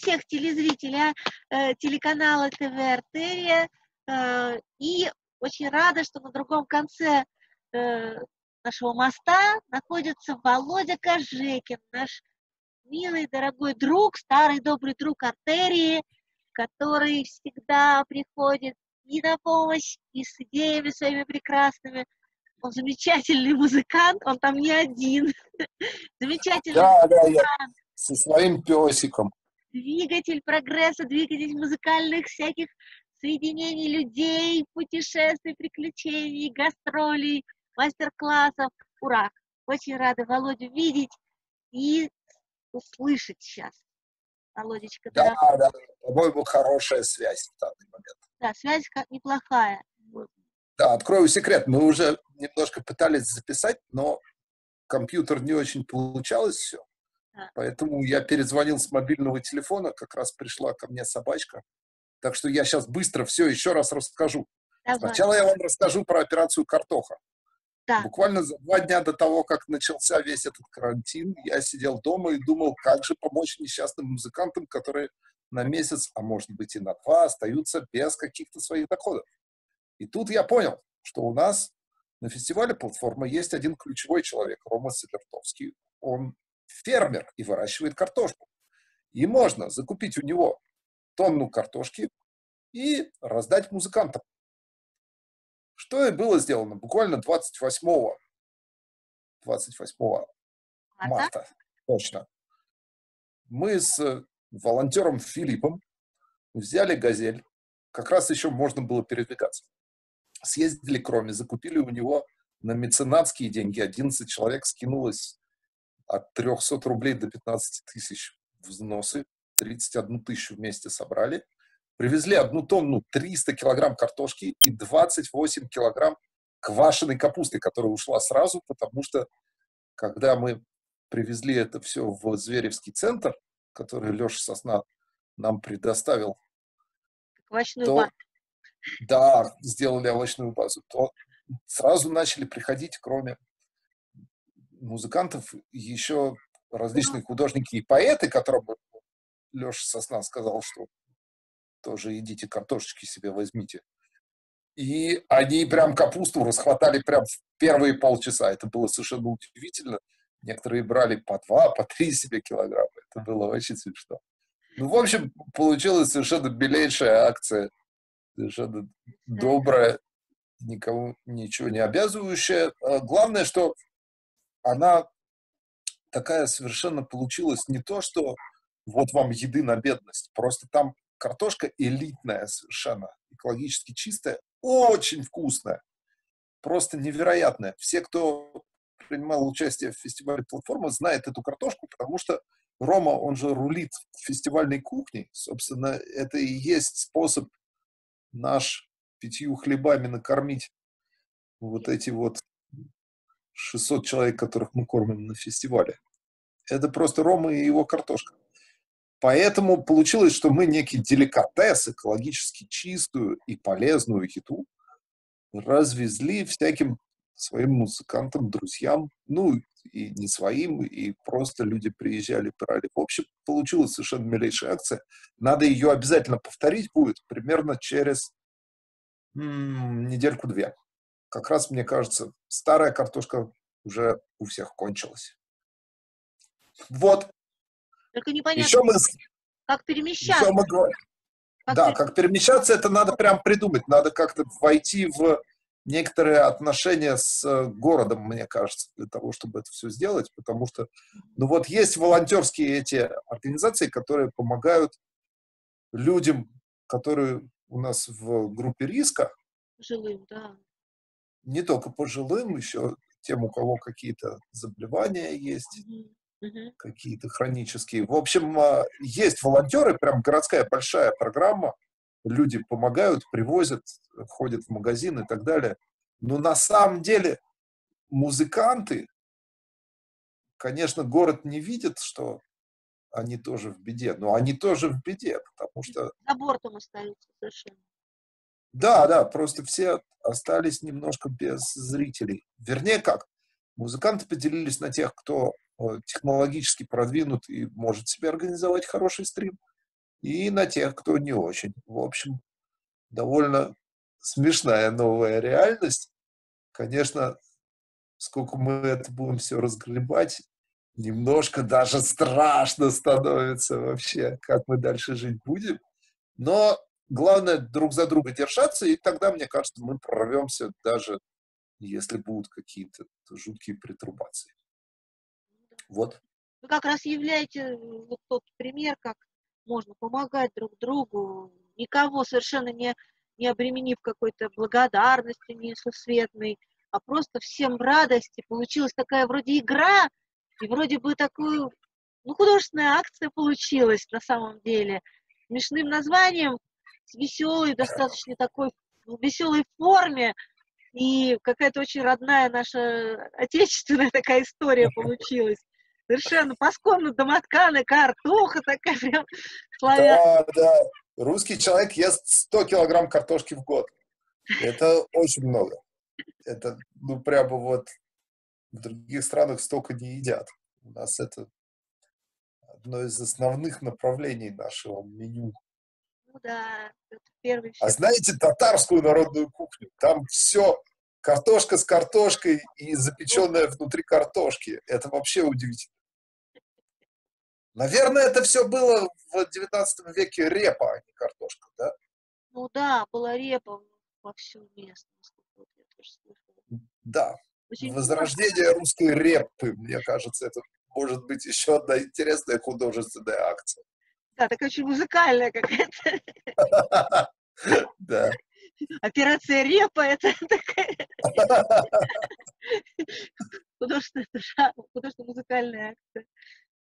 всех телезрителей э, телеканала ТВ «Артерия». Э, и очень рада, что на другом конце э, нашего моста находится Володя Кожекин, наш милый, дорогой друг, старый добрый друг артерии, который всегда приходит и на помощь, и с идеями своими прекрасными. Он замечательный музыкант, он там не один. Замечательный да, музыкант. Да, я со своим песиком. Двигатель прогресса, двигатель музыкальных всяких соединений людей, путешествий, приключений, гастролей, мастер-классов. Ура! Очень рада Володю видеть и услышать сейчас. Володечка, да. Да, да, по-моему, хорошая связь в данный момент. Да, связь неплохая. Да, открою секрет. Мы уже немножко пытались записать, но компьютер не очень получалось все. Поэтому я перезвонил с мобильного телефона, как раз пришла ко мне собачка. Так что я сейчас быстро все еще раз расскажу. Давай. Сначала я вам расскажу про операцию «Картоха». Да. Буквально за два дня до того, как начался весь этот карантин, я сидел дома и думал, как же помочь несчастным музыкантам, которые на месяц, а может быть и на два, остаются без каких-то своих доходов. И тут я понял, что у нас на фестивале платформы есть один ключевой человек, Рома Селертовский. Он фермер и выращивает картошку. И можно закупить у него тонну картошки и раздать музыкантам. Что и было сделано буквально 28 28 марта, точно. Мы с волонтером Филиппом взяли «Газель», как раз еще можно было передвигаться. Съездили к Роме, закупили у него на меценатские деньги. 11 человек скинулось от 300 рублей до 15 тысяч взносы. 31 тысячу вместе собрали – Привезли одну тонну 300 килограмм картошки и 28 килограмм квашеной капусты, которая ушла сразу, потому что когда мы привезли это все в Зверевский центр, который Леша Сосна нам предоставил, овощную то, базу. Да, сделали овощную базу, то сразу начали приходить, кроме музыкантов, еще различные художники и поэты, которым Леша Сосна сказал, что тоже идите картошечки себе возьмите. И они прям капусту расхватали прям в первые полчаса. Это было совершенно удивительно. Некоторые брали по два, по три себе килограмма. Это было очень смешно. Ну, в общем, получилась совершенно белейшая акция. Совершенно добрая, никому ничего не обязывающая. А главное, что она такая совершенно получилась не то, что вот вам еды на бедность. Просто там Картошка элитная совершенно, экологически чистая, очень вкусная, просто невероятная. Все, кто принимал участие в фестивале «Платформа», знает эту картошку, потому что Рома, он же рулит фестивальной кухней. Собственно, это и есть способ наш пятью хлебами накормить вот эти вот 600 человек, которых мы кормим на фестивале. Это просто Рома и его картошка. Поэтому получилось, что мы некий деликатес, экологически чистую и полезную еду развезли всяким своим музыкантам, друзьям, ну и не своим, и просто люди приезжали, брали. В общем, получилась совершенно милейшая акция. Надо ее обязательно повторить будет примерно через м- недельку-две. Как раз, мне кажется, старая картошка уже у всех кончилась. Вот, только непонятно, Еще мы... как перемещаться. Еще мы... Как да, как перемещаться, это надо прям придумать. Надо как-то войти в некоторые отношения с э, городом, мне кажется, для того, чтобы это все сделать, потому что, ну вот есть волонтерские эти организации, которые помогают людям, которые у нас в группе риска. Пожилым, да. Не только пожилым, еще тем, у кого какие-то заболевания есть. Угу какие-то хронические. В общем, а, есть волонтеры, прям городская большая программа, люди помогают, привозят, ходят в магазин и так далее. Но на самом деле музыканты, конечно, город не видит, что они тоже в беде, но они тоже в беде, потому что... За бортом остаются совершенно. Да, да, просто все остались немножко без зрителей. Вернее, как? Музыканты поделились на тех, кто Э, технологически продвинут и может себе организовать хороший стрим. и на тех, кто не очень. В общем, довольно смешная новая реальность. Конечно, сколько мы это будем все разгребать, немножко даже страшно становится вообще, как мы дальше жить будем. Но главное друг за друга держаться, и тогда, мне кажется, мы прорвемся даже если будут какие-то жуткие притурбации. Вот. Вы как раз являете э, вот тот пример, как можно помогать друг другу, никого совершенно не, не обременив какой-то благодарностью несусветной, а просто всем радости. Получилась такая вроде игра, и вроде бы такую, ну, художественная акция получилась на самом деле. Смешным названием, с веселой, достаточно такой в веселой форме, и какая-то очень родная наша отечественная такая история получилась. Совершенно посконно домотканая картоха такая прям славянская. Да, да. Русский человек ест 100 килограмм картошки в год. Это очень много. Это, ну, прямо вот в других странах столько не едят. У нас это одно из основных направлений нашего меню. Ну да, это первый. А знаете татарскую народную кухню? Там все картошка с картошкой и запеченная внутри картошки. Это вообще удивительно. Наверное, это все было в 19 веке репа, а не картошка, да? Ну да, была репа во всю местность. Да. Очень Возрождение важно. русской репы, мне кажется, это может быть еще одна интересная художественная акция. Да, такая очень музыкальная какая-то. Да. Операция Репа это такая художественно-музыкальная акция.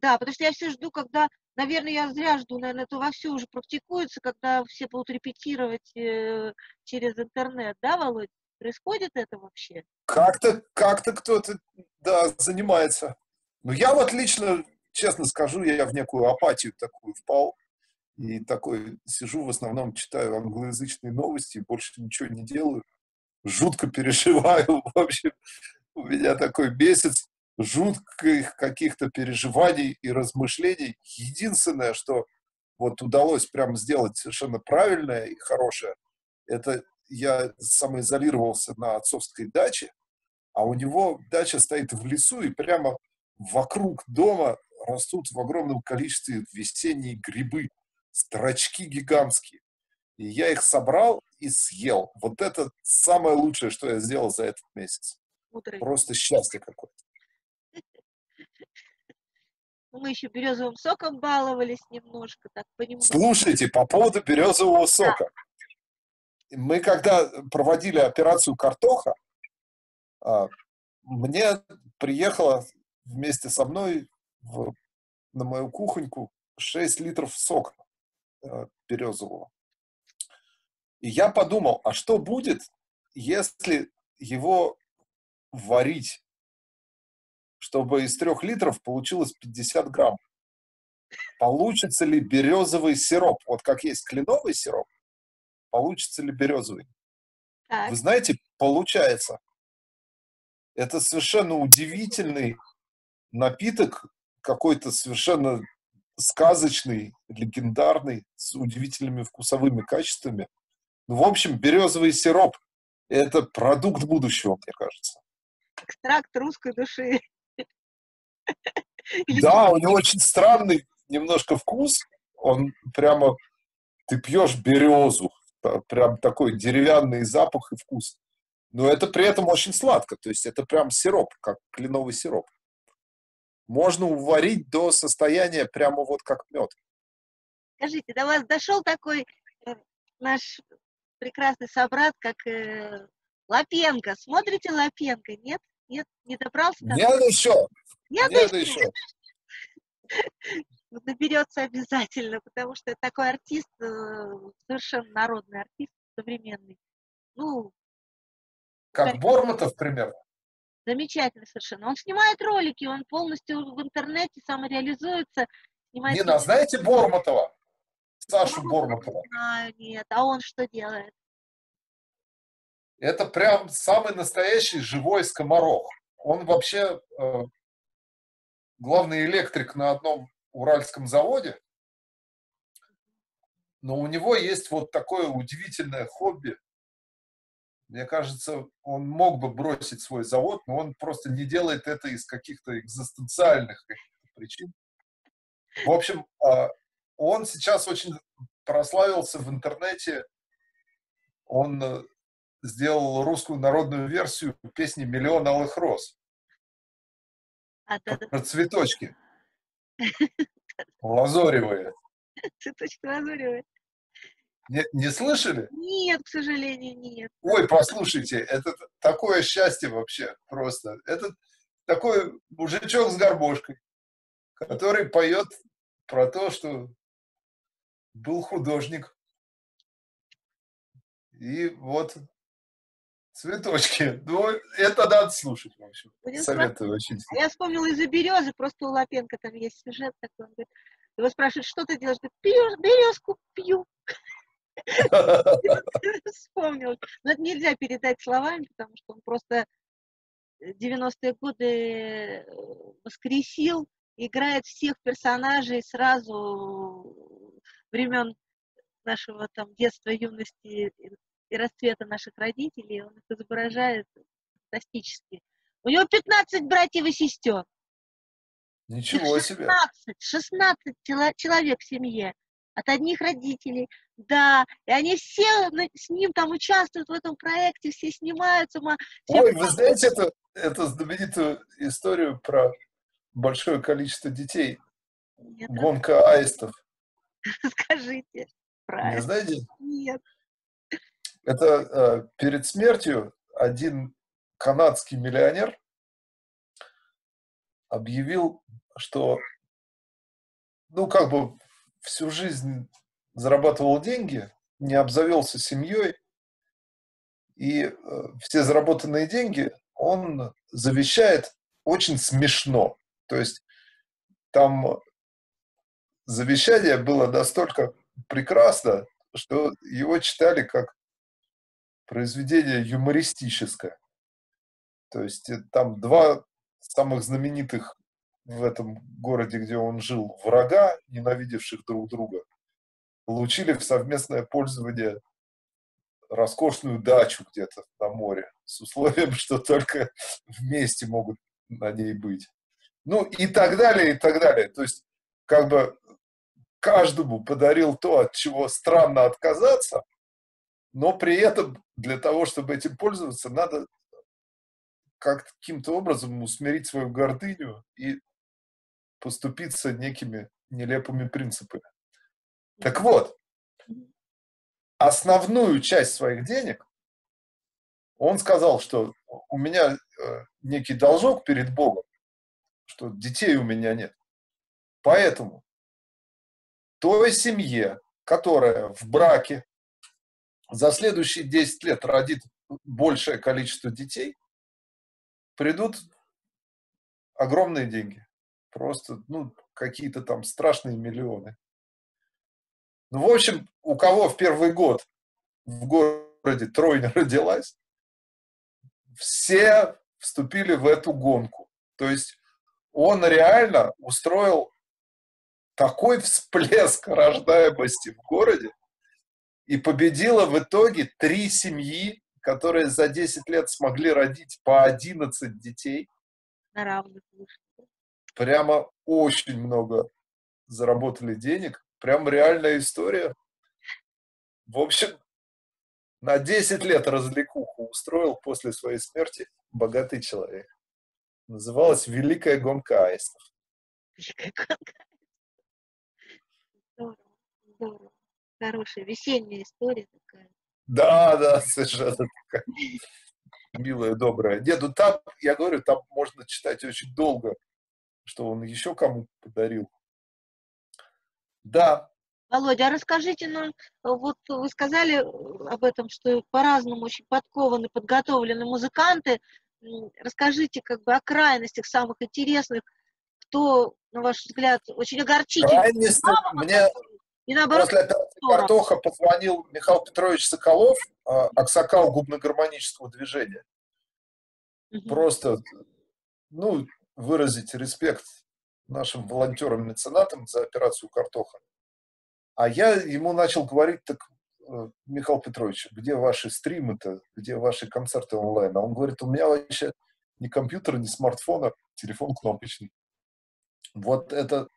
Да, потому что я все жду, когда, наверное, я зря жду, наверное, это во все уже практикуется, когда все будут репетировать э, через интернет, да, Володь? Происходит это вообще? Как-то, как-то кто-то, да, занимается. Но я вот лично, честно скажу, я в некую апатию такую впал. И такой сижу, в основном читаю англоязычные новости, больше ничего не делаю. Жутко переживаю. В общем, у меня такой месяц жутких каких-то переживаний и размышлений. Единственное, что вот удалось прям сделать совершенно правильное и хорошее, это я самоизолировался на отцовской даче, а у него дача стоит в лесу, и прямо вокруг дома растут в огромном количестве весенние грибы строчки гигантские. И я их собрал и съел. Вот это самое лучшее, что я сделал за этот месяц. Утрой. Просто счастье какое-то. Мы еще березовым соком баловались немножко, так понемногу. Слушайте, по поводу березового сока. Да. Мы когда проводили операцию «Картоха», а, мне приехало вместе со мной в, на мою кухоньку 6 литров сока. Э, березового. И я подумал, а что будет, если его варить, чтобы из трех литров получилось 50 грамм? Получится ли березовый сироп? Вот как есть кленовый сироп, получится ли березовый? Так. Вы знаете, получается. Это совершенно удивительный напиток, какой-то совершенно сказочный, легендарный, с удивительными вкусовыми качествами. Ну, в общем, березовый сироп – это продукт будущего, мне кажется. Экстракт русской души. Да, у него очень странный немножко вкус. Он прямо, ты пьешь березу, прям такой деревянный запах и вкус. Но это при этом очень сладко, то есть это прям сироп, как кленовый сироп можно уварить до состояния прямо вот как мед. Скажите, до вас дошел такой э, наш прекрасный собрат, как э, Лапенко. Смотрите Лапенко? Нет? Нет? Не добрался? Нет еще. Нет, Нет еще. Наберется обязательно, потому что такой артист, э, совершенно народный артист, современный. Ну, как Бормотов примерно? Замечательно совершенно. Он снимает ролики, он полностью в интернете самореализуется. Снимает Нина, ролики. знаете Бормотова? Сашу Бормотова? Не знаю, нет. А он что делает? Это прям самый настоящий живой скоморох. Он вообще э, главный электрик на одном уральском заводе. но у него есть вот такое удивительное хобби. Мне кажется, он мог бы бросить свой завод, но он просто не делает это из каких-то экзистенциальных причин. В общем, а, он сейчас очень прославился в интернете. Он э, сделал русскую народную версию песни «Миллион алых роз». А, Про цветочки. Лазоревые. Цветочки лазоревые. Не, не слышали? Нет, к сожалению, нет. Ой, послушайте, это такое счастье вообще просто. Это такой мужичок с горбошкой, который поет про то, что был художник. И вот цветочки. Ну, это надо слушать, в общем. Будем Советую очень. А я вспомнила из-за березы, просто у Лапенко там есть сюжет такой. Он говорит, его спрашивают, что ты делаешь? Говорит, березку пью. Вспомнил. Но это нельзя передать словами, потому что он просто 90-е годы э, воскресил, играет всех персонажей сразу времен нашего там детства, юности и расцвета наших родителей. Он их изображает фантастически. У него 15 братьев и сестер. Ничего 16, себе. 16 человек в семье от одних родителей, да, и они все с ним там участвуют в этом проекте, все снимаются. Все Ой, вы знаете эту, эту знаменитую историю про большое количество детей? Нет, Гонка аистов. Скажите. Правильно. Не знаете? Нет. Это э, перед смертью один канадский миллионер объявил, что ну, как бы всю жизнь зарабатывал деньги, не обзавелся семьей, и э, все заработанные деньги он завещает очень смешно. То есть там завещание было настолько прекрасно, что его читали как произведение юмористическое. То есть э, там два самых знаменитых в этом городе, где он жил, врага, ненавидевших друг друга, получили в совместное пользование роскошную дачу где-то на море, с условием, что только вместе могут на ней быть. Ну и так далее, и так далее. То есть, как бы каждому подарил то, от чего странно отказаться, но при этом для того, чтобы этим пользоваться, надо каким-то образом усмирить свою гордыню и поступиться некими нелепыми принципами. Так вот, основную часть своих денег он сказал, что у меня э, некий должок перед Богом, что детей у меня нет. Поэтому той семье, которая в браке за следующие 10 лет родит большее количество детей, придут огромные деньги. Просто, ну, какие-то там страшные миллионы. Ну, в общем, у кого в первый год в городе тройня родилась, все вступили в эту гонку. То есть он реально устроил такой всплеск рождаемости в городе, и победила в итоге три семьи, которые за 10 лет смогли родить по 11 детей. На равных прямо очень много заработали денег. Прям реальная история. В общем, на 10 лет развлекуху устроил после своей смерти богатый человек. Называлась «Великая гонка аистов». Великая гонка Здорово, здорово. Хорошая весенняя история такая. Да, да, совершенно такая милая, добрая. Нет, ну там, я говорю, там можно читать очень долго что он еще кому подарил. Да. Володя, а расскажите нам, вот вы сказали об этом, что по-разному очень подкованы, подготовлены музыканты. Расскажите как бы о крайностях самых интересных, кто, на ваш взгляд, очень огорчительный. Крайность, мне и наоборот, после операции «Картоха» позвонил Михаил Петрович Соколов, а, аксакал губно-гармонического движения. Угу. Просто, ну, выразить респект нашим волонтерам-меценатам за операцию «Картоха». А я ему начал говорить, так, э, Михаил Петрович, где ваши стримы-то, где ваши концерты онлайн? А он говорит, у меня вообще ни компьютера, ни смартфона, телефон кнопочный. Вот это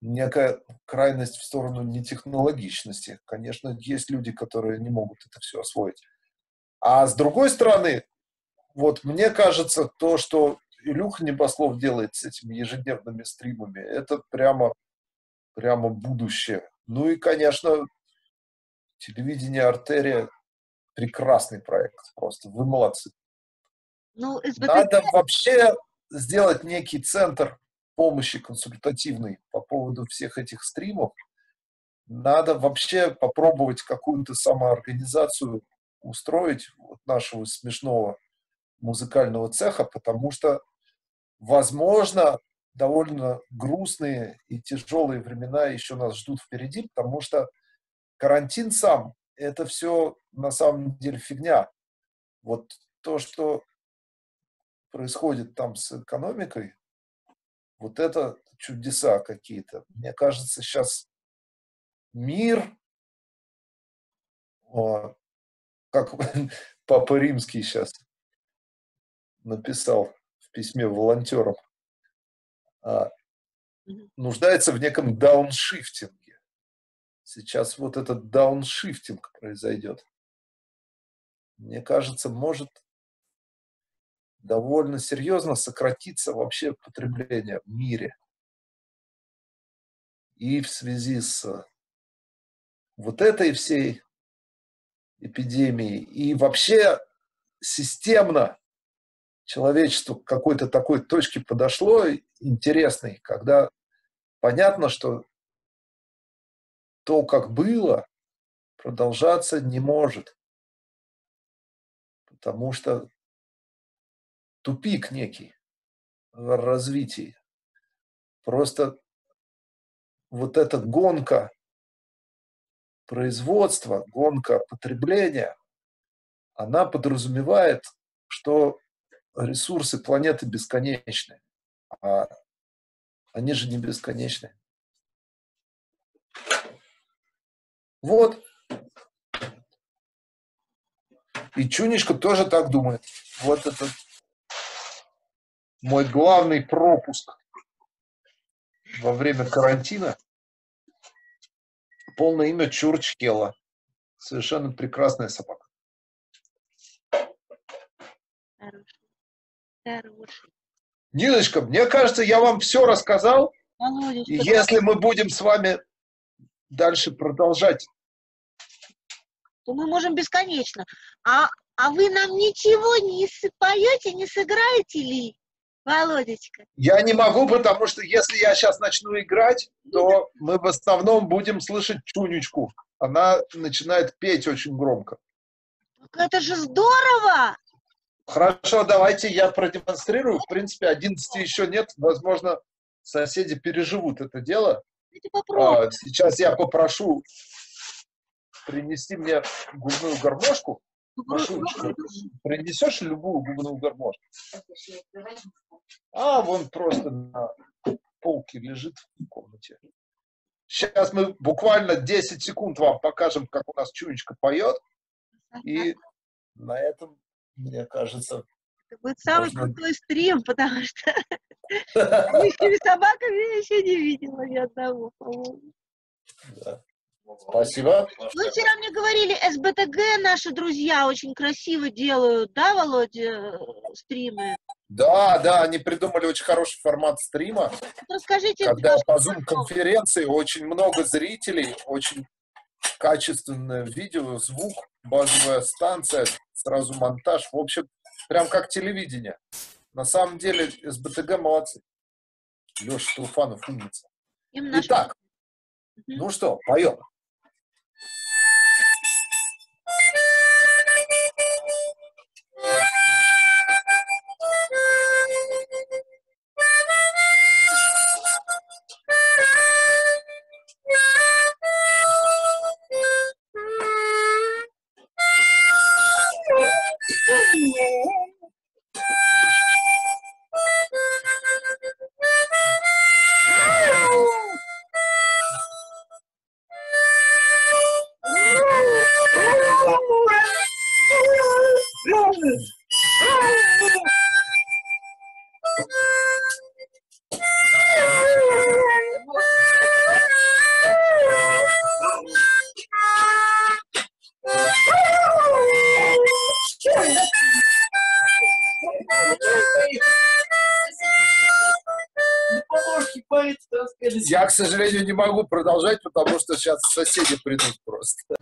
некая крайность в сторону нетехнологичности. Конечно, есть люди, которые не могут это все освоить. А с другой стороны, вот мне кажется, то, что Илюха Небослов делает с этими ежедневными стримами, это прямо, прямо будущее. Ну и, конечно, телевидение «Артерия» – прекрасный проект просто. Вы молодцы. Ну, СБТ... Надо вообще сделать некий центр помощи консультативной по поводу всех этих стримов. Надо вообще попробовать какую-то самоорганизацию устроить вот нашего смешного музыкального цеха, потому что, возможно, довольно грустные и тяжелые времена еще нас ждут впереди, потому что карантин сам – это все на самом деле фигня. Вот то, что происходит там с экономикой, вот это чудеса какие-то. Мне кажется, сейчас мир, как Папа Римский сейчас написал письме волонтерам, а, нуждается в неком дауншифтинге. Сейчас вот этот дауншифтинг произойдет. Мне кажется, может довольно серьезно сократиться вообще потребление в мире. И в связи с вот этой всей эпидемией, и вообще системно человечество к какой-то такой точке подошло интересной, когда понятно, что то, как было, продолжаться не может. Потому что тупик некий в развитии. Просто вот эта гонка производства, гонка потребления, она подразумевает, что ресурсы планеты бесконечны, а они же не бесконечны. Вот. И Чунечка тоже так думает. Вот это мой главный пропуск во время карантина. Полное имя Чурчкела. Совершенно прекрасная собака. Хороший. Ниночка, мне кажется, я вам все рассказал. Володечка, если мы будем с вами дальше продолжать, то мы можем бесконечно. А, а вы нам ничего не поете, не сыграете ли, Володечка? Я не могу, потому что если я сейчас начну играть, то мы в основном будем слышать Чунечку. Она начинает петь очень громко. Это же здорово! Хорошо, давайте я продемонстрирую. В принципе, 11 еще нет. Возможно, соседи переживут это дело. А, сейчас я попрошу принести мне губную гармошку. Машиночку. Принесешь любую губную гармошку? А, вон просто на полке лежит в комнате. Сейчас мы буквально 10 секунд вам покажем, как у нас Чунечка поет. И на этом мне кажется. Это будет самый можно... крутой стрим, потому что такими собаками я еще не видела ни одного, по-моему. Спасибо. Вы вчера мне говорили, СБТГ наши друзья очень красиво делают, да, Володя, стримы? Да, да, они придумали очень хороший формат стрима. Расскажите. Когда по Zoom-конференции очень много зрителей, очень качественное видео, звук, базовая станция, сразу монтаж. В общем, прям как телевидение. На самом деле СБТГ молодцы. Леша Туфанов умница. Итак, ну что, поем. Я, к сожалению, не могу продолжать, потому что сейчас соседи придут просто.